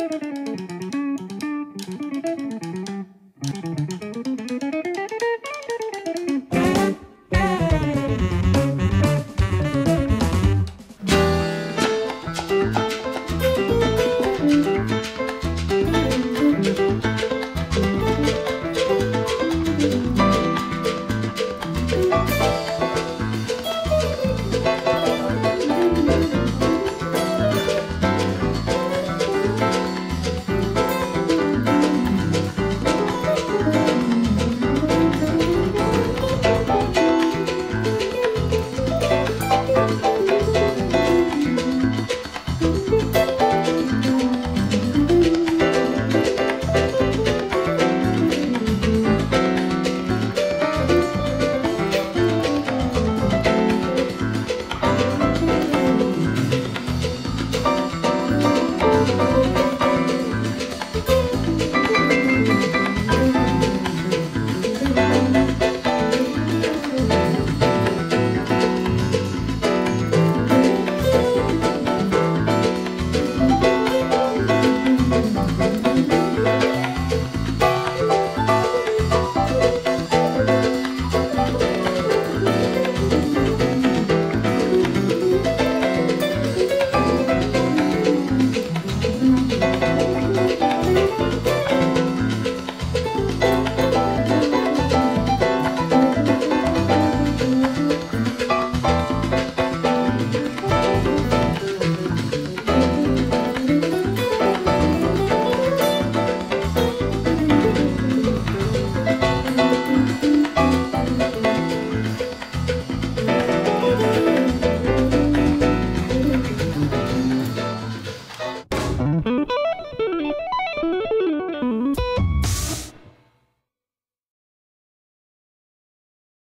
フフ。mm-hmm.